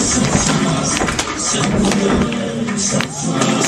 Jesus. Some fun, fun.